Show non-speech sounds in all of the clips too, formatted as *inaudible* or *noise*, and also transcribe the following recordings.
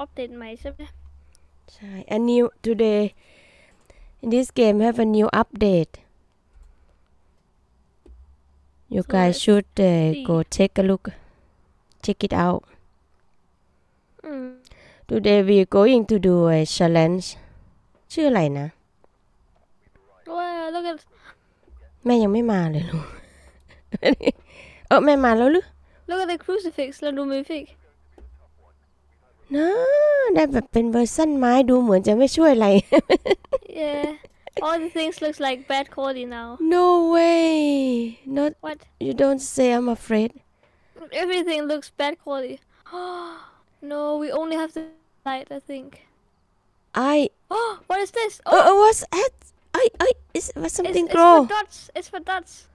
อัปเดตใหม่ใช่ไหม ใช่ and new today in this game have a new update you So guys let's should uh, see. go take a look check it out อืม today we going to do a challenge ชื่ออะไรนะ ว้า look at แม่ยังไม่มาเลยลูก เออแม่มาแล้วหรือ *laughs* look at the crucifix แล้วดูมิฟิก นะได้แบบเป็นเวอร์ชันไม้ดูเหมือนจะไม่ช่วยอะไร *laughs* yeah all the things looks like bad quality now no way not what you don't say I'm afraid everything looks bad quality *gasps* no we only have the light I think I oh *gasps* what is this uh, oh uh, what's that I I is was it's, something it's grow for dots it's for dots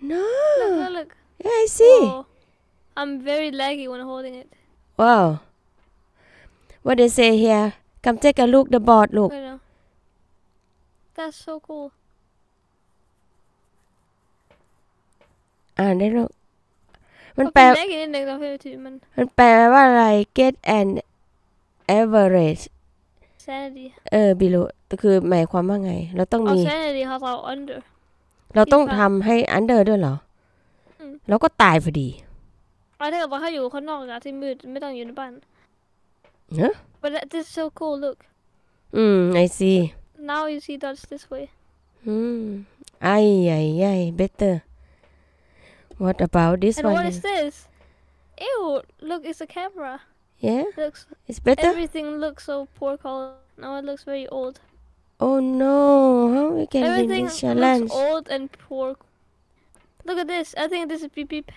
no look look look yeah I see Oh, I'm very laggy when holding it wow What they say here come take a look the board look I know that's so cool อ่านได้ลูก มันโอแปเคลแลกอีกนิดนึงเราเพื่อถือมันมันแปลว่าอะไร get an average sanity เออ below คือหมายความว่าไง เราต้องเอามี sanity เขาเอา under เราต้องที่ทำฟังให้ under ด้วยเหรออืมแล้วก็ตายพอดีเอาถ้าเกิดว่าเขาอยู่ข้างนอกอะที่มืดไม่ต้องอยู่ในบ้าน Yeah. But that is so cool. Look. Hmm. I see. Now you see that's this way. Hmm. Ay ay ay. Better. What about this and one? And what is this? Ew! Look, it's a camera. Yeah. It looks. It's better. Everything looks so poor color. Now it looks very old. Oh no! How we can Everything win this challenge? Looks old and poor. Look at this. I think this is beep beep.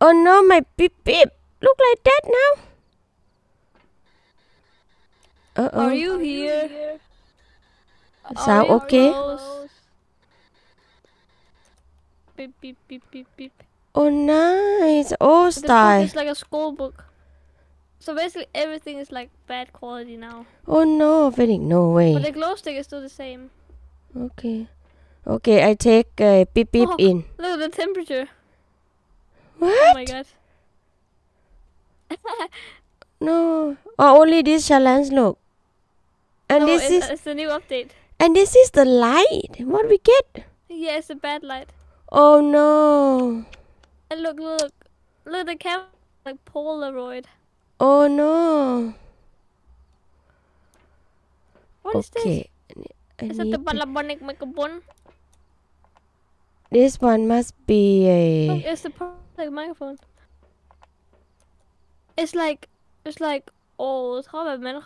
Oh no, my beep beep. Look like that now uh oh are you here Sound Are okay? beep beep beep beep beep oh nice oh style is like a school book. So basically everything is like bad quality now. oh no Felix no way. But the glow stick is still the same. okay okay I take uh, beep beep Oh. in Look at the temperature. what Oh my god. *laughs* no oh only this challenge look and no, this it's, is it's a new update. And this is the light. What we get? Yeah, it's a bad light. Oh no! And look, look, look. The camera like Polaroid. Oh no! What okay. is this? I is it the parabolic microphone? This one must be a. Look, it's the like microphone. It's like it's like oh, it's how a minute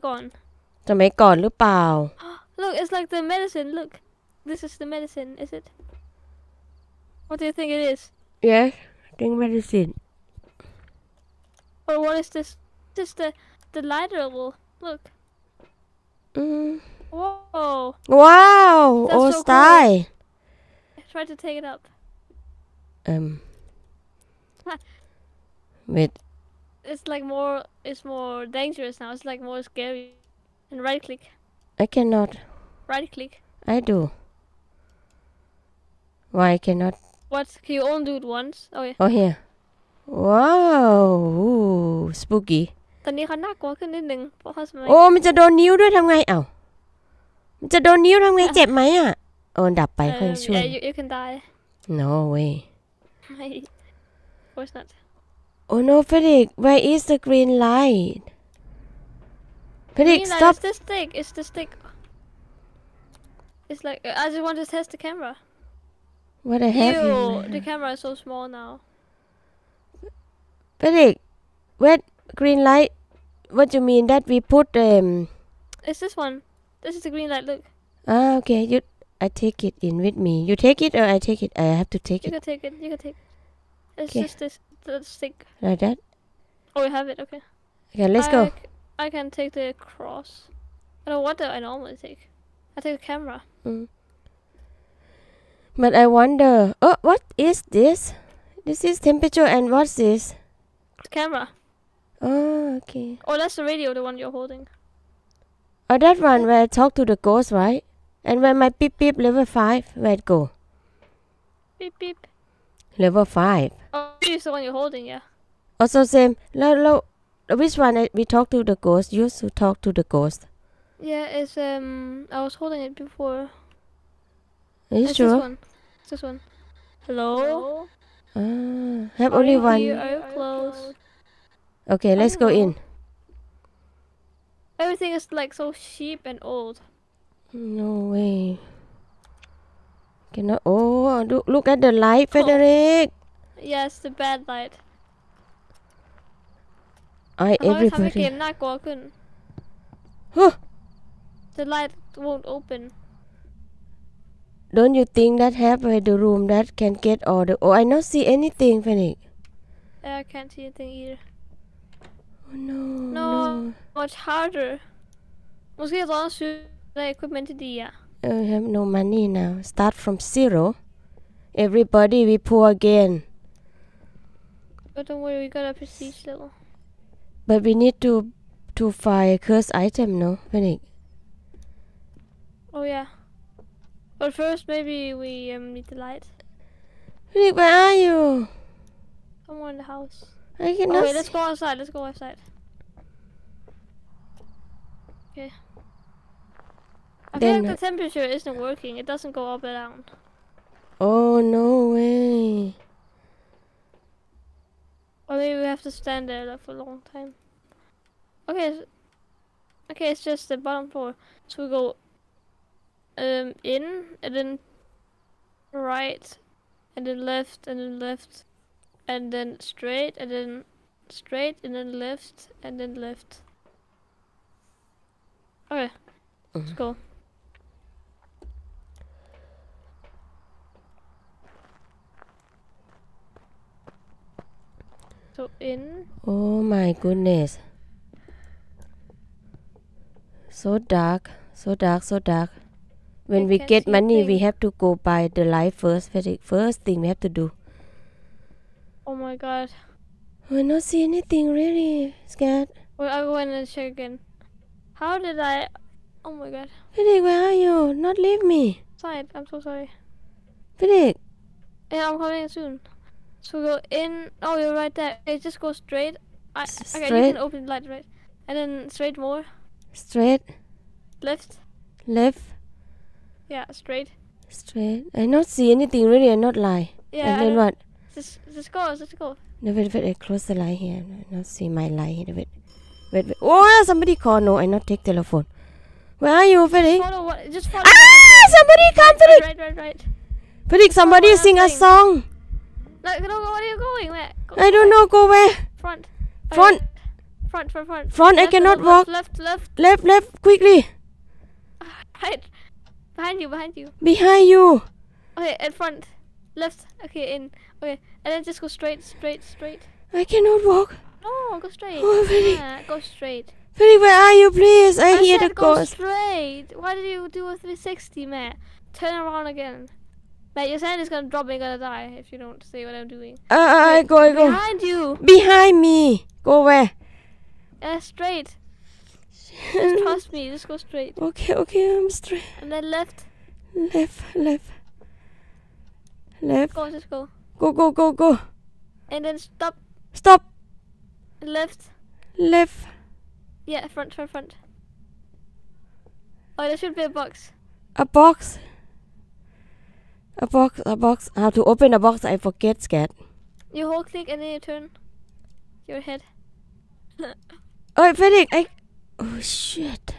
gone. บนั้นเขาก่อน สมัยก่อนหรือเปล่า *gasps* Look, it's like the medicine. Look, this is the medicine, is it? What do you think it is? yes drink medicine Or what is this? This is the the lighter will look. อืม Whoa! ว้าว That's โอ้ so สไตล์ Try to take it up. um *laughs* wait It's like more. It's more dangerous now. It's like more scary. And right click. I cannot Right click. I do why I cannot What? Can you only do it once? Oh yeah. oh here wow ooh, spooky ตอนนี้เขาน่ากลัวขึ้นนิดนึงเพราะเขาสมัย โอ้ มันจะโดนนิ้วด้วยทำไง เอ้า มันจะโดนนิ้วทำไง เจ็บไหมอ่ะโอ้ดับไปค่อย Um, ช่วย yeah, you, you can die. no way of course not. oh no Felix where is the green light Green light, stop It's the stick. It's the stick. It's like I just want to test the camera. what I have Ew, the camera is so small now. Felix where green light what do you mean that we put um It's this one. This is the green light. Look, ah okay you I take it in with me you take it or I take it I have to take you it can take it. You can take. It. It's Okay. just this the stick. like that Oh, you have it. Okay. okay let's I, go I can take the cross. I don't know what do I normally take. I take the camera. Mm. But I wonder. Oh, what is this? This is temperature and what's this? The camera. Oh, okay. Oh, that's the radio, the one you're holding. Oh, that one where I talk to the ghost, right? And when my beep beep level 5, where'd go? Beep beep. Level 5. Oh, is the one you're holding, yeah. Also same. Level, which one we talk to the ghost You used to talk to the ghost Yeah, it's um. I was holding it before. are you it's sure This one. It's this one. Hello. ah have Are only you one here? Are you close? okay let's go in Everything is like so cheap and old. no way cannot oh look, look at the light Frederick Yes, the bad light. I everybody. I'm not walking. Huh. The light won't open. Don't you think that halfway the room that can get all the... Oh, I not see anything, Panic. I can't see anything either. Oh, no. No, no. much harder. Måske jeg drar the equipment idea. I uh, have no money now. Start from zero. Everybody, we poor again. But don't worry, we got a prestige level. But we need to to find cursed item, no, Phoenix? Oh yeah. But first, maybe we um, need the light. Phoenix, where are you? Somewhere in the house. I cannot. Okay, let's go outside. Let's go outside. Okay. I feel like the temperature isn't working. It doesn't go up and down. Oh no way! Or maybe we have to stand there like for a long time. Okay. Okay, it's just the bottom floor. So we go um in and then right and then left and then left and then straight and then straight and then left and then left. Okay. Let's go. So in Oh my goodness! So dark, so dark, so dark. When I we get money, we have to go buy the light first. Phoenix. First thing we have to do. Oh my god. I not see anything really. Scared. Well, I'll go in and check again. How did I? Oh my god. Phoenix, where are you? Not leave me. Sorry, I'm so sorry. Phoenix. Yeah, I'm coming soon. So we go in. Oh, you're right there. Okay, just go straight. I, S- okay, you can open the light, right? And then straight more. Straight. Left. Left. Yeah, straight. Straight. I not see anything really. I not lie. Yeah. and then what? Just, just go. Just go. No, wait, wait. I close the light here. I not see my light here. Wait, wait, wait. Oh, somebody call. No, I not take telephone. Where are you, Felix? Follow what? Just follow. Ah! Somebody come, Right, Felix. right, right, right. Felix, somebody sing a song. No, no, where are you going? Where? Go I don't know. Go where? Front. Front. Front, front, front. Front, I cannot left, walk. Left, left, Left, left. Quickly. *laughs* right. Behind you, behind you. Behind you. Okay, in front. Left. Okay, in. Okay, and then just go straight, straight, straight. I cannot walk. No, go straight. Oh, Felix. Yeah, go straight. Felix, where are you, please? I, hear the said go ghost. straight. Why did you do a 360, man? Turn around again. Man, your sand is gonna drop and you're gonna die if you don't see what I'm doing. Uh, uh, I go, I go. Behind you. Behind me. Go where? Uh, straight. Just trust me. Just go straight. Okay, okay, I'm straight. And then left. Left, left. Left. Go, just go. Go, go, go, go. And then stop. Stop. Left. Left. Yeah, front, front, front. Oh, there should be a box. A box. A box, a box. How to open a box? I forget, scared. You hold click and then you turn your head. *laughs* Oh, Felix, I. Oh, shit.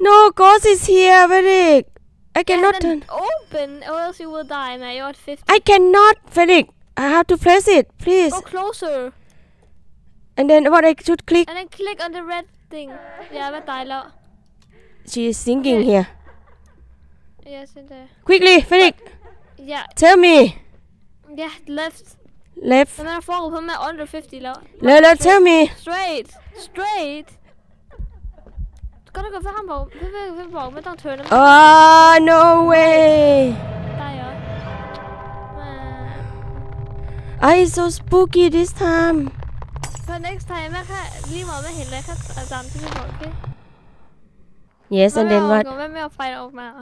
No, ghost is here, Felix. I cannot turn. open, or else you will die, man. You're at 50. I cannot, Felix. I have to press it, please. Go closer. And then what I should click? And then click on the red thing. Yeah, but 了. She is singing Okay. here. Yes, in there. Quickly, Felix. Yeah. Tell me. Yeah, left. Left. Wenn man vorher kommt, at under 50 Leute. Lola, tell me. Straight. Straight. Du kan ikke være på. Vi vil vi we, med den tølen. Ah, no way. I so spooky this time. For next time, jeg kan lige meget med hende. Jeg kan samtidig folk, okay? Yes, and then what? Hvad med at fejle over mig?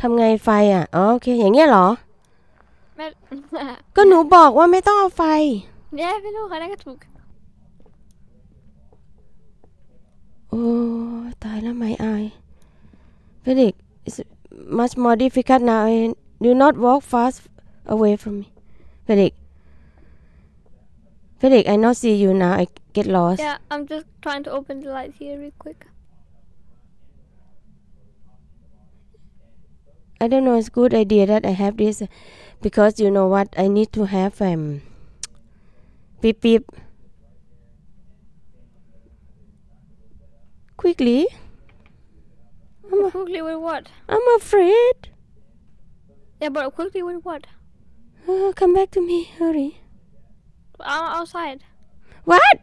ทำไงไฟอะอ๋อโอเคอย่างเงี้ยเหรอ แม่ ก็หนูบอกว่าไม่ต้องเอาไฟ เนี่ยไม่รู้ค่ะนั่นก็ถูก โอ้ตายแล้วไม่อาย Felix it's much more difficult now and do not walk fast away from me Felix Felix I not see you now I get lost Yeah I'm just trying to open the lights here real quick I don't know. It's a good idea that I have this because you know what I need to have um beep beep quickly. I'm Quickly with what? I'm afraid. Yeah, but quickly with what? Uh, come back to me, hurry. I'm outside. What?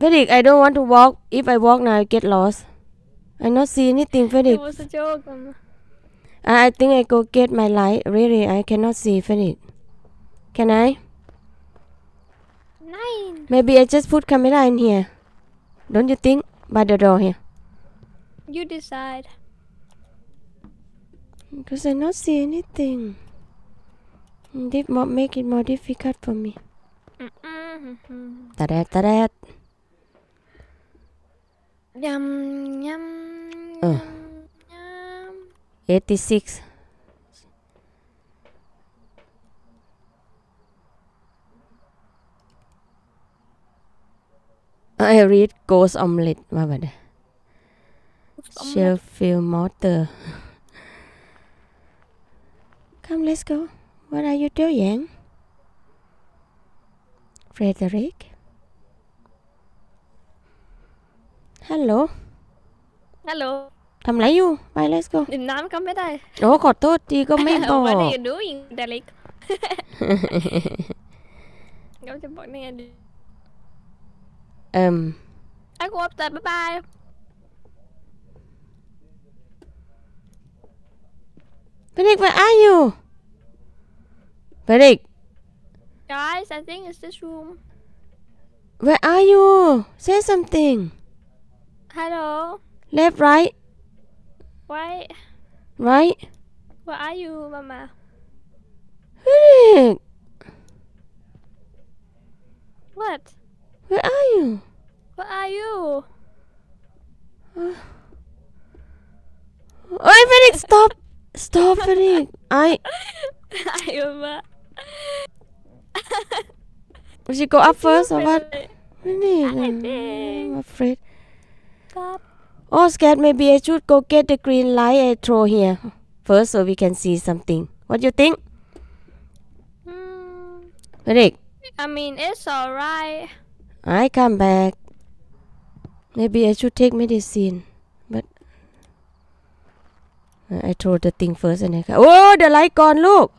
Felix, I don't want to walk. If I walk now, I get lost. I not see anything, It Felix. was a joke. I think I go get my light. Really, I cannot see, for it. Can I? nine. Maybe I just put camera in here. Don't you think? By the door here. You decide. Because I not see anything. This mo- make it more difficult for me. Ta-da, ta-da. Mm-hmm. Yum yum. yum. 86. I read Ghost Omelette มาบัดนี้ Sheffield Motor Come let's go What are you doing Frederick Hello ฮั 달라요. Bye, let's go. Din nam ka metai. Oh, ko to ti ko me to. What are you doing, Dalek? Gam te bok I go up there. Bye bye. Benedict, where are you? Benedict. Guys, I think it's this room. Where are you? Say something. Hello. Left, right. Right, Right? What are you, Mama? Rick! What? Where are you? Where are you? *sighs* Uh. Oh, Felix, stop! Stop, Felix! *laughs* I... I Mama. Would you go up first or what? Really? I'm afraid. Stop. รับ Oh scared maybe I should go get the green light I throw here first so we can see something what you think Hmm, Felix I mean it's alright I come back. Maybe I should take medicine, but uh, I throw the thing first and I come. Oh, the light gone, look.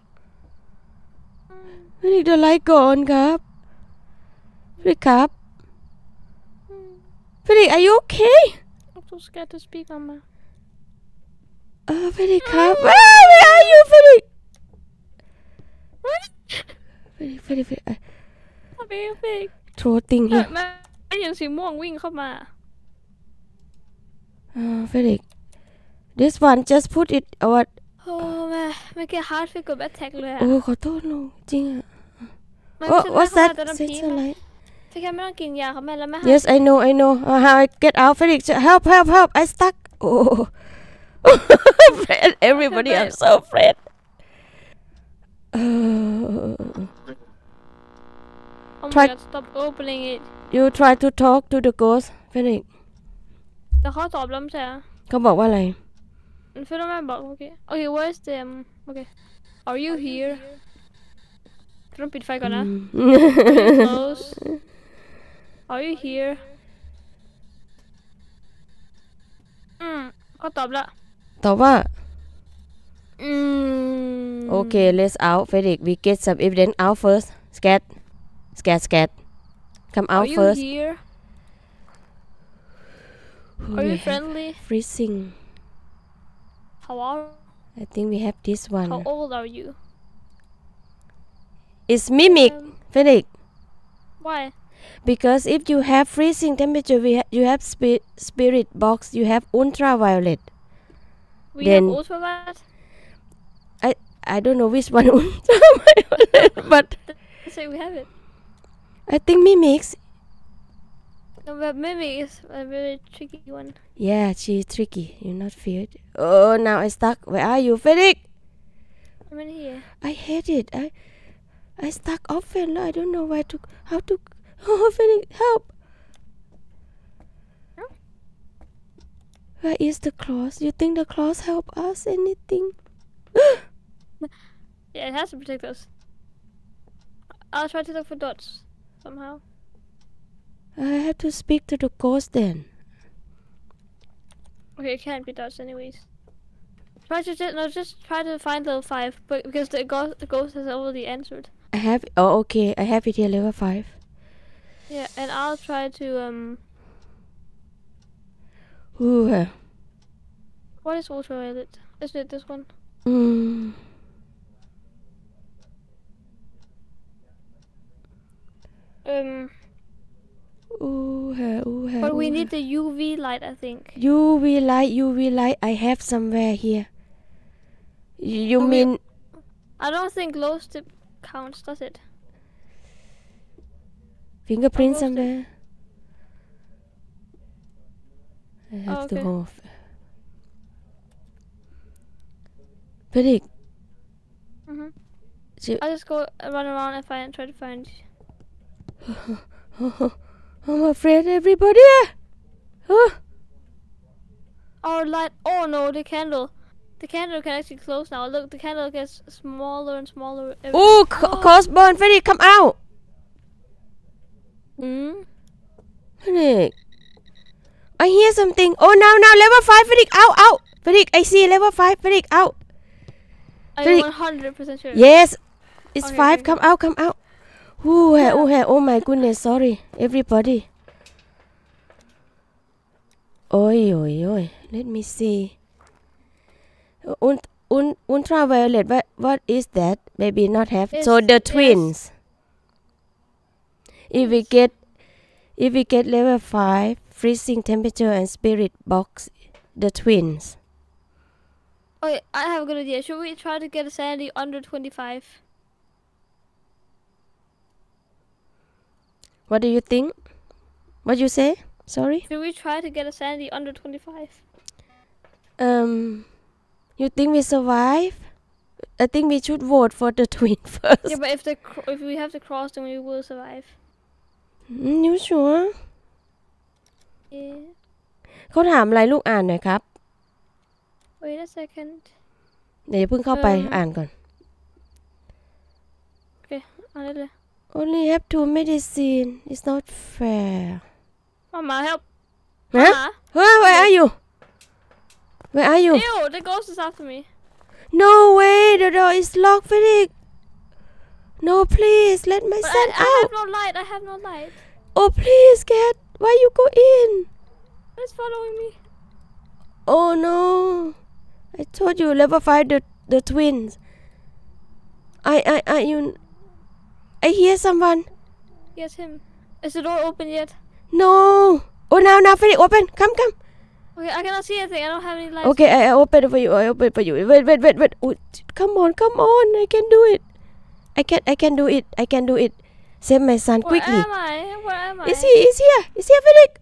Look, the light gone ครับพี่ครับ พี่ are you okay I'm too scared to speak mama เออพี่ครับ Where where are you พี่พี่พี่พี่ I ทำไมฟิก throw thing แม่ here แม่ได้ยินสีม่วงวิ่งเข้ามา uh, Felix this one just put it our โอ้แม่ไม่เกี่ยฮาร์ดฟิกกับแบทแท็กเลยอะ โอ้ขอโทษลุงจริงอ่ะ ไม่ โอ้ ใช่ what's แม่ that เขาจะ say น้ำพี อะไร ฟิกแค่ไม่ต้องกินยาค่ะ แม่แล้วแม่ Yes, I know, I know. Uh, how I get out, Felix? Help, help, help! I stuck. Oh, *laughs* Fred, everybody, I'm so afraid. Uh, Oh my try- god stop opening it you try to talk to the ghost, Felix. แต่เขาตอบแล้วไม่ใช่เหรอ เขาบอกว่าอะไร ฟิลแม่บอกโอเคโอเค where's them โอเค are you here ต้องปิดไฟก่อนนะ close *laughs* are you here อืมเขาตอบละ ตอบว่า อืม Okay, let's out, Felix. We get some evidence out first. Scat, scat, scat. Come are out you first. here Oh, are we you have friendly Freezing. how are I think we have this one. how old are you It's mimic, Um, Felix. why Because if you have freezing temperature, we ha- you have spi- spirit box, you have ultraviolet. we Then- have ultraviolet I i don't know which one *laughs* ultraviolet, *laughs* but say we have it I think mimics. No, but maybe it's a very tricky one. Yeah, she's tricky. You're not feared. Oh, now I stuck. Where are you, Felix? I'm in here. I hate it. I I stuck often. I don't know where to how to. *laughs* Oh, Felix, help! Where is the cross? You think the claws help us anything? *gasps* Yeah, it has to protect us. I'll try to look for dots somehow. I have to speak to the ghost then. Okay, it can't be dots anyways. Try to just no, just try to find level five, but because the ghost the ghost has already answered. I have. Oh, okay. I have it here, level five. Yeah, and I'll try to um. Ooh. What is ultraviolet? Isn't it this one? Mm. Um, Ooh, ooh, but we ooh, need the UV light, I think. UV light. UV light. I have somewhere here. You Oh, mean I don't think glow stick counts, does it? Fingerprint glow stick. somewhere? I have to okay. hold. Felix, Mhm. I'll just go run around and find try to find. *laughs* I'm afraid everybody. Oh, Our light. Oh no, the candle. The candle can actually close now. Look, the candle gets smaller and smaller. every oh, time. c- crossbone, Felix, come out. Hmm. Felix, I hear something. Oh, now, now, level five, Felix, out, out. Felix, I see level five, Felix, out. I'm 100% sure. Yes, it's Okay, five. okay, Come out, come out. Ooh, Yeah. oh, hey, oh my goodness, sorry, everybody. Oi, oi, oi. Let me see. Un, un, ultraviolet. What, what is that? Maybe not have. so It's- the yes. twins. If we get, if we get level five, freezing temperature and spirit box, the twins. Okay, I have a good idea. Should we try to get a sanity under 25? What do you think? What you say? Sorry. Should we try to get a sanity under 25? Um, you think we survive? I think we should vote for the *laughs* twin first. Yeah, but if the cr- if we have to cross, then we will survive. Mm, you sure? Yeah. เขาถามอะไรลูกอ่านหน่อยครับ Wait a second. เดี๋ยวอย่าเพิ่งเข้าไปเอิ่มอ่านก่อน A little. Only have two medicine it's not fair Mama, help. ฮะ Mama. เฮ้ย where are you where are you Ew, the ghost is after me. no way the door is locked Felix no please let my But son I, I out have no light. I have no light. oh please cat why you go in It's following me. Oh no! I told you level five the the twins. I I I you. I hear someone. Yes, him. Is the door open yet? No. Oh now now Felix open. Come come. Okay, I cannot see anything. I don't have any lights. Okay I, I open it for you. I open it for you. Wait wait wait wait. Oh, come on come on. I can do it. I can I can do it. I can do it. Save my son quickly. Where quickly. am I? Where am I? Is he is here? Is here Felix?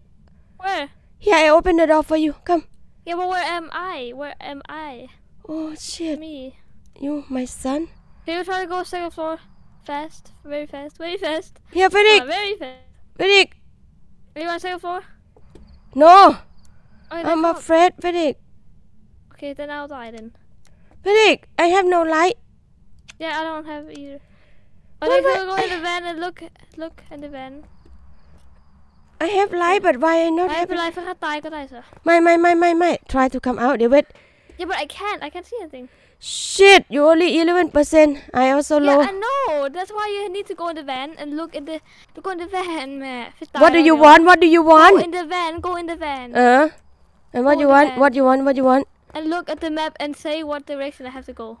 Where? Here I open the door for you. Come. Yeah, but where am I? Where am I? Oh shit. Me. You my son. Can you try to go second floor? Fast. Very fast. Very fast. Here Felix. Ah, very fast. Felix. Are you on second floor? No. Okay, I'm afraid Felix. Okay, then I'll die then. Felix, I have no light. Yeah, I don't have either. Oh, wait, wait, go, in the van and look, look in the van. I have light, but why I not I have light? For die, could I, sir? My, my, my, my, my. Try to come out, David. Yeah, but I can't. I can't see anything. Shit, you only 11%. I also low. Yeah, I know. That's why you need to go in the van and look in the go in the van, *laughs* man. What do you want? What do you want? Go in the van. Go in the van. Uh. And what go you want? Van. What you want? What you want? And look at the map and say what direction I have to go.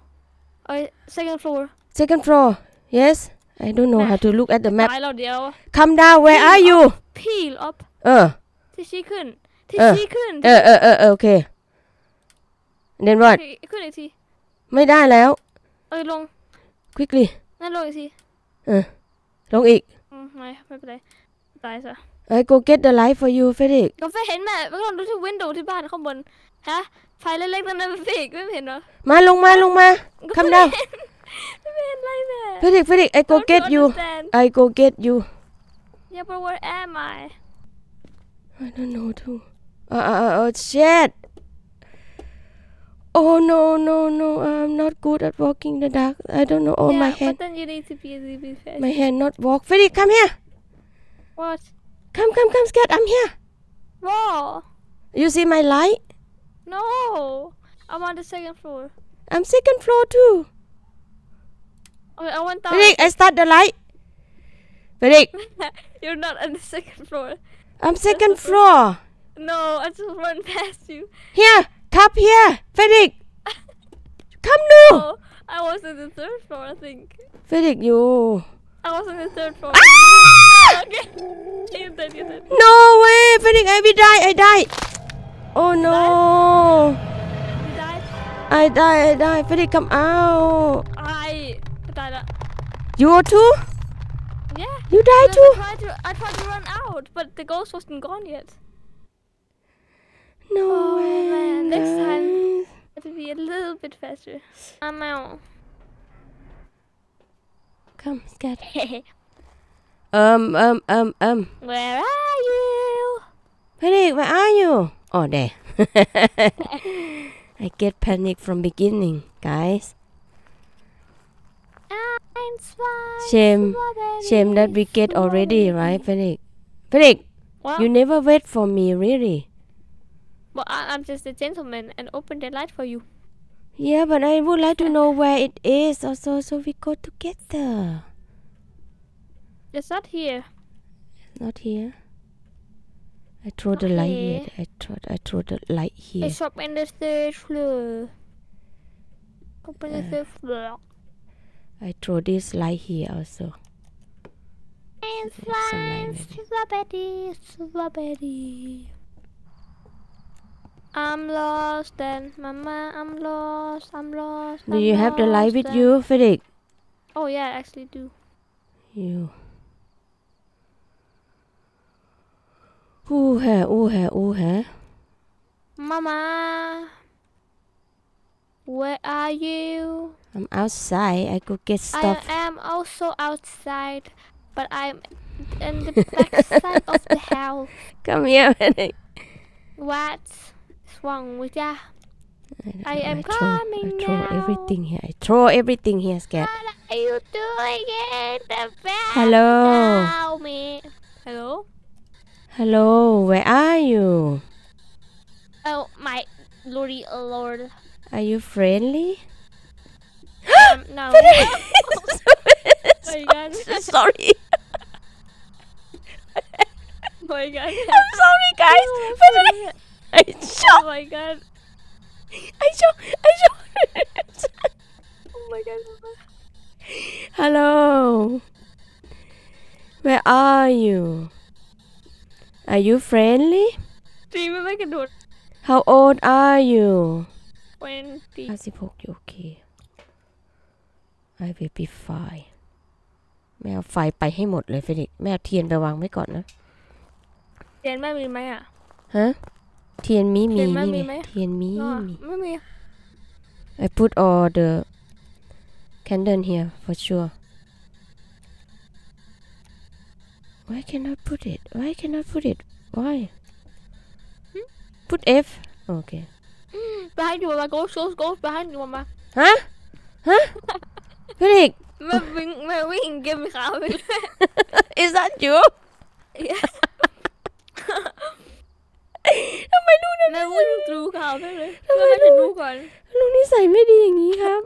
Okay, second floor. Second floor. Yes. I don't know Nah. how to look at the map. ตายแล้วเดี๋ยว Come down. Where are you? peel up Uh, ที่ชี้ขึ้น ที่เออ ชี้ขึ้น uh, uh, uh, uh, okay. Then what? ขึ้นอีกที ไม่ได้แล้ว เอ้ยลง Quickly. นั่นลงอีกที ลงอีก อืมไม่ไม่เป็นไร ตายซะ I go get the light for you Felix กาแฟเห็นแม่ไม่ลองดูที่วินโดว์ที่บ้านข้างบน ฮะ ไฟเล็กๆนั่นนะพี่ไม่เห็นเหรอ มาลงมาลงมา Come down ไม่เห็นอะไรแม่ Felix Felix I go Don't get you understand. I go get you Yeah, but where am I? I don't know too uh, uh, uh, oh shit Oh no no no I'm not good at walking in the dark I don't know oh yeah, my hand But then you need to be a little bit fast. my hand not walk Felix come here What? come come come scared I'm here Whoa! you see my light No! I'm on the second floor. I'm second floor too Okay, I went down. Felix I start the light Felix *laughs* You're not on the second floor. I'm second floor *laughs* No, I just run past you. Here, come here, Felix. Come *laughs* now. Oh, I was on the third floor, I think. Felix, you. I was on the third floor. Ah! okay. You did, you did. No way, Felix, I will die, I die. Oh no. You died? I die, I die. Felix, come out. I died. uh, You too? Yeah. You die because too? I tried to I tried to run out, but the ghost wasn't gone yet. No Oh, way. man, next time. to be a little bit faster. I'm out. Come, scat. *laughs* Um, um, um, um. Where are you? Felix, where are you? Oh, there. *laughs* I get panic from beginning, guys. Shame, shame that we get already, right? Felix, Well, you never wait for me, really. well, I, I'm just a gentleman and open the light for you. Yeah, but I would like to know where it is also, so we go together. It's not here. Not here. I throw the light here. I throw, I throw the light here. It's up in the third floor. Up in the third floor. I throw this light here also. I'm There's some light flying. maybe. Strawberry, strawberry. I'm lost then, Mama. I'm lost. I'm lost. Do I'm you have the light with then. you, Felix? Oh yeah, I actually do. You. Ooh, ha, ooh, ha, ooh, ha. Mama, where are you? I'm outside. I go get stuff. I am also outside, but I'm in the back side of the house. *laughs* Come here, Felix. What's wrong with ya? I know, am throw, coming I throw now. everything here. I throw everything here, scared. What are you doing in the back? Hello. Hello? Hello, where are you? Oh, my lordy lord. Are you friendly? Um, no. oh my god. Sorry. Oh my god. I'm sorry, guys. Oh I Oh shot. my god. I shot. I shot. Oh my god. Hello. Where are you? Are you friendly? จีไม่ไม่กระโดด How old are you? 20 56อยู่โอเค I will be fine แม่เอาไฟไปให้หมดเลยเฟลิกซ์แม่เอาเทียนไปวางไว้ก่อนนะเรียนแม่มีไหมอะ ฮะ เทียนมีมีเทียนไหมนี่มีไงไหมเทียนมีอ๋อมี ไม่มี I put all the candle here for sure Why cannot put it Why cannot put it Why Put F Okay behind you mama ghost ghost ghost behind you mama ฮะฮะเฟลิกซ์แม่วิ่งแม่วิ่งเกมขาวไปเลย Is that you ทำไมลูกนั้นแม่วิ่งทรูขาวไปเลยเพื่อให้ฉันรู้ก่อนลูกนิสัยไม่ดีอย่างนี้ครับ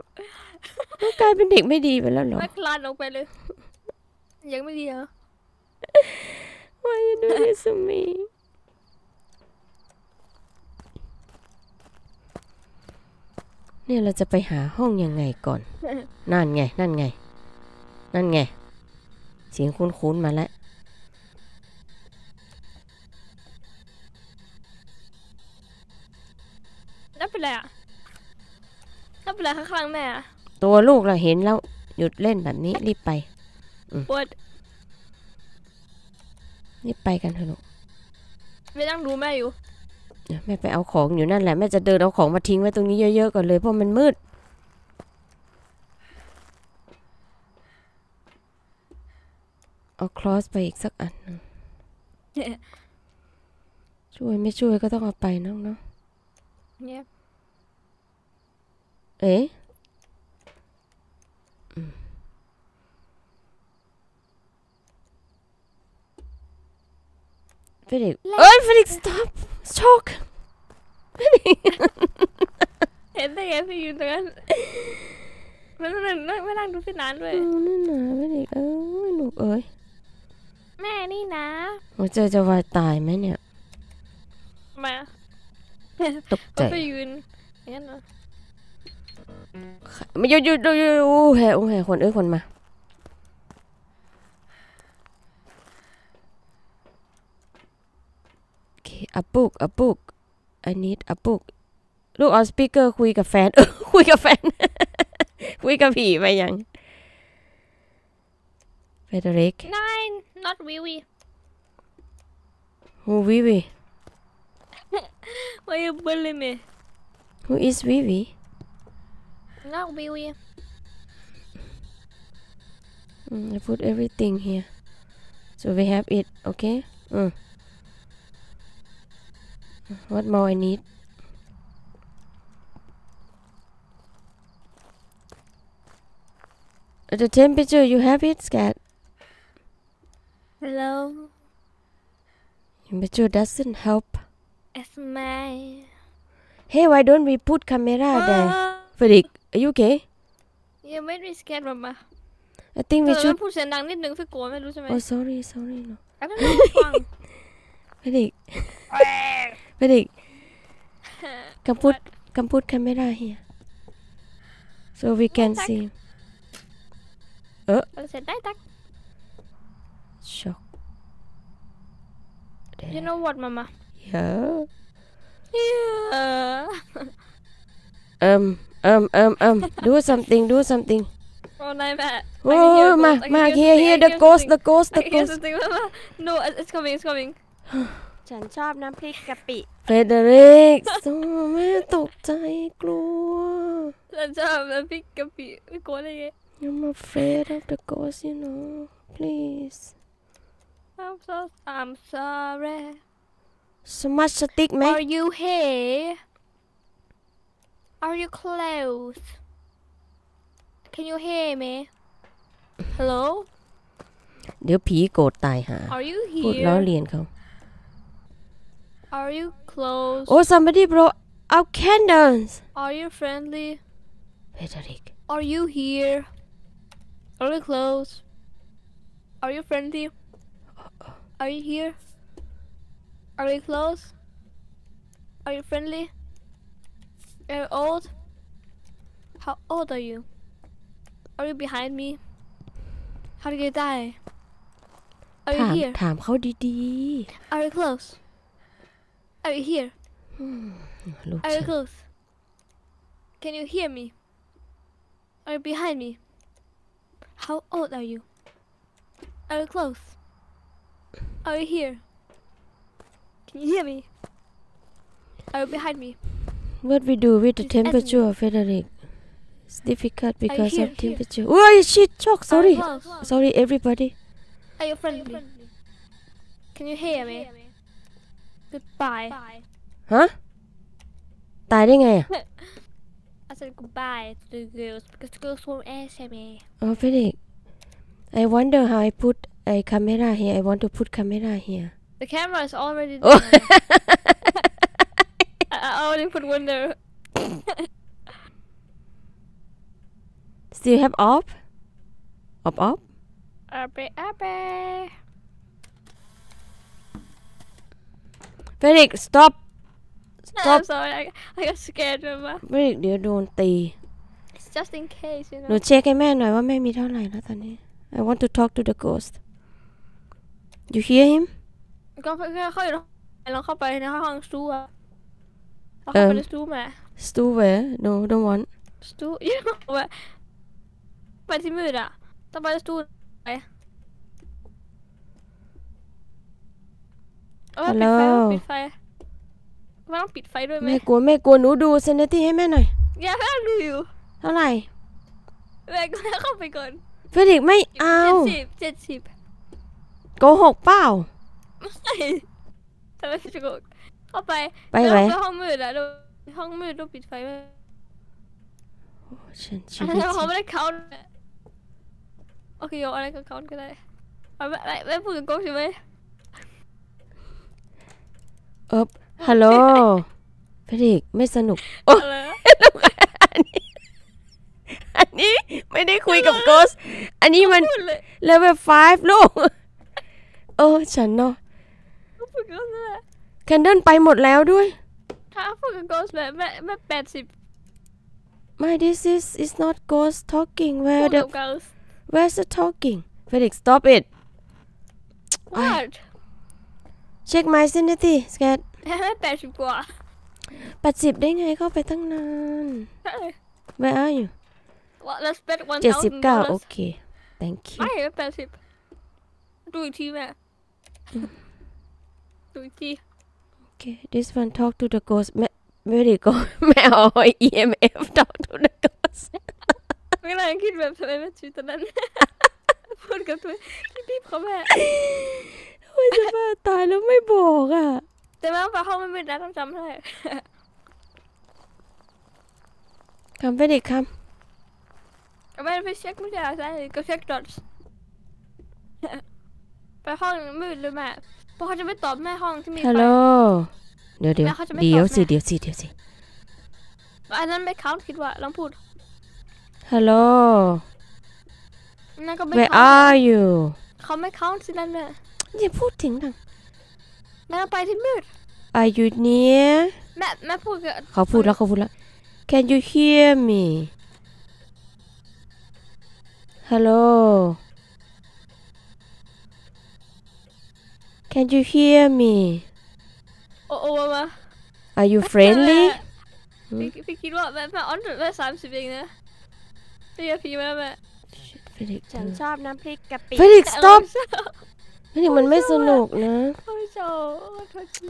ลูกกลายเป็นเด็กไม่ดีไปแล้วเหรอแม่คลานออกไปเลย ยังไม่ดีเหรอ Why you do this to me เนี่ยเราจะไปหาห้องยังไงก่อน นั่นไง นั่นไง นั่นไง เสียงคุ้นๆมาแล้ว นั่นเป็นไรอะนั่นเป็นไรข้างๆแม่อะตัวลูกเราเห็นแล้ว หยุดเล่นแบบนี้รีบไป ปวด นี่ไปกันเถอะลูกไม่ต้องดูแม่อยู่เดี๋ยวแม่ไปเอาของอยู่นั่นแหละแม่จะเดินเอาของมาทิ้งไว้ตรงนี้เยอะๆก่อนเลยเพราะมันมืด เอาคลอสไปอีกสักอันหนึ่งช่วยไม่ช่วยก็ต้องเอาไปเน้องเนาะเนี่ยเอ๊ะ Felix. Oj, oh, Felix, stop! Stop! Felix! Helt seriøst, vi er der. Men hvad lang, hvad lang du finder andre af? Åh, nej, nej, Felix. Åh, nu, øj. แม่นี่นะโอ้เจอจะวายตายไหมเนี่ย มาตกใจไปยืนงั้นเหรอมาอยู่อยู่อยู่แห่โอ้แห่คนเอ้ยคนมา โอเคอะปุกอะปุก I need อะปุก ลูกเอาสปีกเกอร์คุยกับแฟน เออคุยกับแฟน คุยกับผีไปยังเฟเดริก *laughs* nine not Vivi who Vivi *laughs* why you bully me who is Vivi not Vivi Mm, I put everything here so we have it okay mm. what more I need the temperature you have it scat hello temperature doesn't help it's my hey why don't we put camera there Ah, Felix are you okay you made me scared มามา I think เธ we อ should พูดเสียงดังนิดนึงพี่กลัวไม่รู้ใช่ไหม oh sorry sorry no I don't know what's wrong *laughs* Felix *laughs* Vedic *laughs* put camera here. So we can see. Oh. Shock. There. You know what, Mama? Yeah. Yeah. *laughs* um, um, um, um. do something. Do something. Oh, no, Matt. Oh, ma, ma, here, here, the ghost, the ghost, the *laughs* ghost. No, it's coming, it's coming. *sighs* ฉันชอบน้ำพริกกะปิ Frederick โอ้แม่ตกใจกลัว ฉันชอบน้ำพริกกะปิไม่กลัวได้ไง I'm afraid of the ghost you know please I'm so I'm sorry สมัชสติ๊กไหม Are you here Are you close Can you hear me Hello เดี๋ยวผีโกรธตายหา Are you พูดล้อ here เลียนเขา Are you close Oh somebody brought out candles Are you friendly Frederick Are you here Are you close Are you friendly Are you here Are you close Are you friendly Are you old How old are you Are you behind me How did you die Are you ถาม here ถามเขาดี Are you close Are you here? *sighs* Are you close? Can you hear me? Are you behind me? How old are you? Are you close? Are you here? Can you hear me? Are you behind me? What we do with the temperature of Frederick? It's difficult because of temperature. Here? Oh shit! choke! Sorry, sorry everybody. Are you friendly? Can you hear me? Goodbye ฮะ ตายได้ไงอ่ะ *laughs* I said goodbye to the girls because girls won't answer me Oh Felix I wonder how I put a camera here I want to put camera here The camera is already Oh. there. *laughs* I, I only put one there. *laughs* Still have off off off Abe, abe. Felix stop I'm Stop. sorry, I, I got scared, Mama. Felix เดี๋ยวโดนตี It's just in case, you หนู know. เช็คให้แม่หน่อยว่าแม่มีเท่าไหร่แล้วตอนนี้ I want to talk to the ghost you hear him ก็ก็เข้าอยู่เราเข้าไปในห้องสตูอะเราเข้าไป เอิ่ม ในสตูมา Stu where no don't want สตู *laughs* you know ว่าไปที่มืดอะต้องไปสตูไป เออฮัลปิโหลดไฟว่าปิดไฟว่าต้องปิดไฟด้วยไหมแม่กลัวแม่กลัวหนูดูเซนตี้ให้แม่หน่อย อย่าให้ดูอยู่เท่าไหร่แม่ก็เข้าไปก่อนเฟรดิกไม่เอาเจ็ดสิบเจ็ดสิบโกหกเปล่าไม่ทำไมจะโกรธเข้าไปไปไหมแล้วห้องมืดอะดูห้องมืดต้องปิดไฟไหมฉันชีอันวิตนั้นเขาไม่ได้เขาน์โอเคเอาอะไรก็เขาน์ก็ได้เอาไม่ไม่ไม่พูดกับโก๊กใช่ไหม เอบฮัลโหลเฟรดิกไม่สนุก โอ้อะไรนะอันนี้ไม่ได้คุยกับโกส อันนี้มันพูดเลยเลเวล5ลูก เออ ฉันเนาะเขาพูดกับโก๊กนั่นแหละแคนเดิลไปหมดแล้วด้วย ถ้าพูดกับโก๊กแบบแม่แม่แปดสิบ My this is is not ghost talking พู where ด the กับโก๊ก where's the talking Felix stop it what check my sanity scat แม่แปดสิบกว่า80ได้ไงเข้าไปตั้งนานใช่ Where are you Well, let's bet one 79โอเค thank you ไม่แปดสิบดูอีกทีแม่ดูอีกที okay this one talk to the ghost แม่ไม่ได้ก็แม่เอา EMF talk to the ghost ไม่น่าคิดแบบทำไมแม่ชีวิตตอนนั้นพูดกับตัวคิดรีบเขาแม่ โอ้ยจะบ้าตายแล้วไม่บอกอะ แต่แม่ไปห้องไม่ไม่ได้ต้องจำให้คำ Felix คแม่ไปเช็คไม่ใช่ใช่ก็เช็คดอทไปห้องมืดเลยแม่เพราะเขาจะไม่ตอบแม่ห้องที่มีำไฟฮัลโหลเดี๋ยวเดี๋ยวแม่เขาจะไม่เดี๋ยวตอบสิแม่เดี๋ยวสิเดี๋ยวสิอันนั้นไม่เขาคิดว่าลองพูดฮัลโหลนั่นก็ไม่ where เขา are you เขาไม่เขาสินั่นแม่ อย่าพูดถึงดัง แม่ต้องไปที่มืด Are you near แม่แม่พูดกับ เขาพูดแล้วเขาพูดแล้ว Can you hear me Hello Can you hear me โอ้โอ้มา Are you friendly แม่พี่พี่คิดว่าแม่แม่ออนถึงแม่สามสิบเองนะพี่ยาพีมาแล้วแม่ Felix ฉันชอบน้ำพริกกะปิ Felix แต่ stop เรา Felix มันไม่สนุกนะเขาไม่ชอบโทษที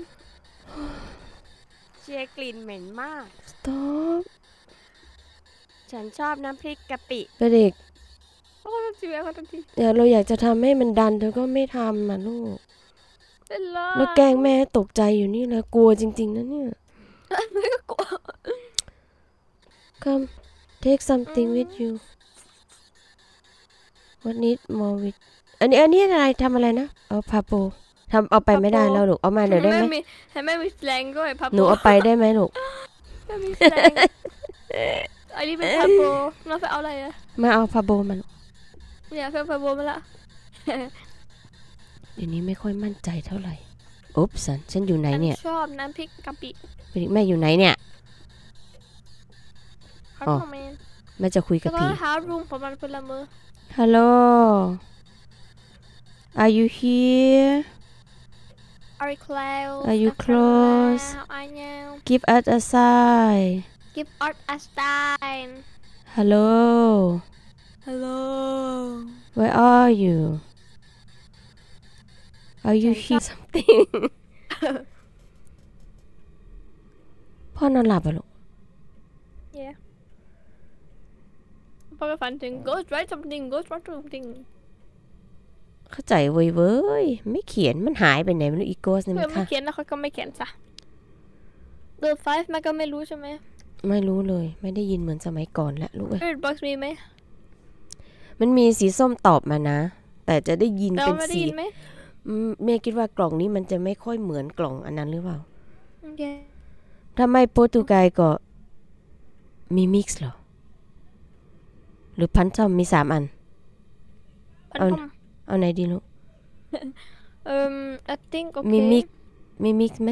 เชียร์กลิ่นเหม็นมาก Stop ฉันชอบน้ำพริกกะปิ Felix เขาโทษทีแม่เขาโทษทีเดี๋ยวเราอยากจะทำให้มันดันเธอก็ไม่ทำมาลูกเป็นไรแล้วแกล้งแม่ให้ตกใจอยู่นี่แหละกลัวจริง ๆนะเนี่ยแม่ก็กลัว Come, take something with you. What need more with? อันนี้อันนี้อะไรทำอะไรนะเอาพาโปทำเอาไปไม่ได้แล้วลูกเอามาเดี๋ยวได้ไหมมีให้แม่มีแรงด้วยพับหนูเอาไปได้ไหมลูกแม่มีแรงอันนี้เป็นพับโบน้องไปเอาอะไรอะมาเอาพาโบมันเนี่ยเพื่อนพับโบมาละเดี๋ยวนี้ไม่ค่อยมั่นใจเท่าไหร่อุ๊บสันฉันอยู่ไหนเนี่ยชอบน้ำพริกกะปิแม่อยู่ไหนเนี่ยเขาอ๋อทำเองแม่จะคุยก็กับต้อผีงหารูมประมาณคนละมือ Hello Are you here Are you close Are you close? I know Give us a sign Give art a sign Hello Hello Where are you Are you here something *laughs* *laughs* พ่อนอนหลับอ่ะลูก Yeah พอไปฝันถึง ghost write something ghost write something เข้าใจเว้ยเว้ยไม่เขียนมันหายไปไหนไม่รู้อีโกสนี่เพื่มัอนนไม่ค่ะ เขียนแล้วเขาก็ไม่เขียนจ้ะ The five แม่ก็ไม่รู้ใช่ไหม ไม่รู้เลย ไม่ได้ยินเหมือนสมัยก่อนแล้วลูกเอ้ย Spirit box มีไหมมันมีสีส้มตอบมานะ แต่จะได้ยินเราเป็นไม่ได้สียินไหมอืมเมย์คิดว่ากล่องนี้มันจะไม่ค่อยเหมือนกล่องอันนั้นหรือเปล่า โอเคถ้าไม่โปรตุไกก็มีมิกซ์เหรอ หรือพันทอมมีสามอัน พันเอาธม เอาไหนดีลูกเอ่อ I think โอเคมีมิกมีมิกซ์ไหม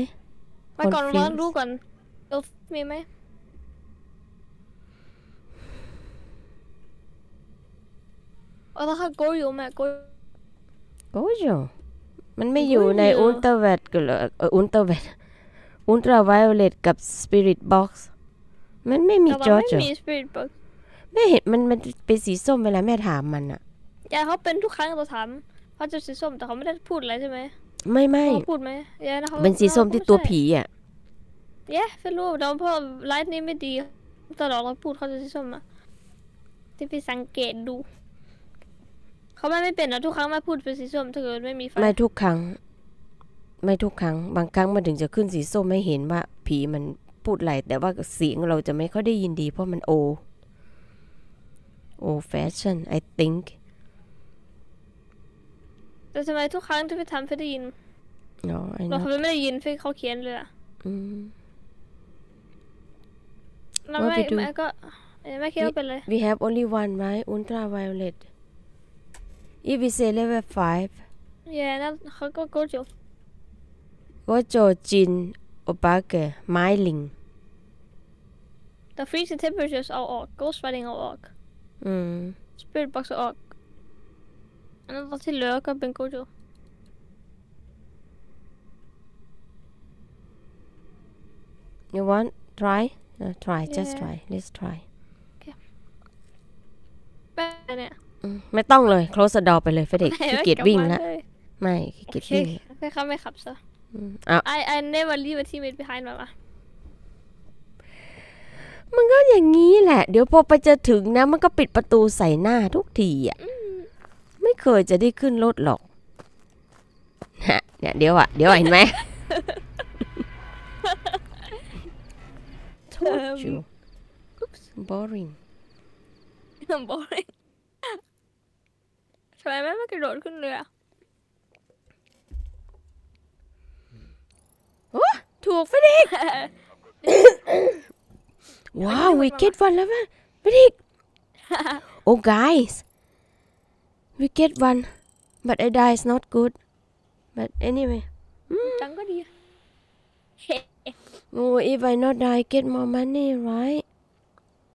มาก่อน Confused ร้อนรู้ก่อน Elf มีไหมเอาถ้าเขาโกอยู่แม่โกโอ้ยมันไม่อยู่ในโอ้ยอุลตราแวตกันเหรอเอออุลตราแวตอุลตราไวโอเลตกับสปิริตบ็อกซ์มันไม่มีแต่จว่าอจไม่มี Spirit box แม่เห็นมันมันเป็นสีส้มเวลาแม่ถามมันอะ ยายเขาเป็นทุกครั้งเราถามเขาจะสีส้มแต่เขาไม่ได้พูดอะไรใช่ไหมไม่ไม่พ่อพูดไหมเย้นะเขาเป็นสีส้มที่ตัวผีอะเย้ไม่รู้แต่ว่าพ่อไลฟ์นี้ไม่ดีตลอดเราพูดเขาจะสีส้มอะที่ไปสังเกตดูเขาไม่ไม่เป็นนะทุกครั้งมาพูดเป็นสีส้มถ้าเกิดไม่มีไฟไม่ทุกครั้ง ไม่ทุกครั้ง บางครั้งมันถึงจะขึ้นสีส้มไม่เห็นว่า ผีมันพูดอะไรแต่ว่าเสียงเราจะไม่ค่อยได้ยินดีเพราะมันโอ โอแฟชั่น I think แต่ ทำไมทุกครั้งที่ไปทำเพื่อได้ยิน no I เรา know เขาไม่ได้ยินเพื่อเขาเขียนเลยอะ อืม แล้ว ว่า ไม่ ไปดู ไม่ก็เอ้ยไม่คิดว่าเป็นเลย we have only one right ultraviolet if we say level 5 เย้นั่นเขาก็โกจู ก็โจจินโอปาเกไม้ลิง แต่ freezing temperatures เอาออก ghost writing เอาออก อืม spirit box เอาออก อันนั้นที่เหลือก็เป็นโกจู you want try uh, try just Yeah. try let's try แม่เนี่ยอืมไม่ต้องเลย close the door ไปเลยเฟเด็กขี้เกียจวิ่งแล้ละไม่ขี้เกียจวิ่งละแค่เขาไม่ขับซะอืมอ้าว I I never leave a teammate behind มาปะมันก็อย่างนี้แหละ เดี๋ยวพอไปจะถึงนะ มันก็ปิดประตูใส่หน้าทุกทีอะ ไม่เคยจะได้ขึ้นรถหรอกฮะเนี่ยเดี๋ยวอะ เดี๋ยวอะเห็นไหม told you boring บอกเลยทำไมแม่ไม่กระโดดขึ้นเรือถูกเฟเด็กว้าว we get one แล้วป่ะเฟเด็ก oh guys We get one, but a die is not good. But anyway. Mm. Oh, if I not die, I get more money, right?